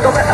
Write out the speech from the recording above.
puedo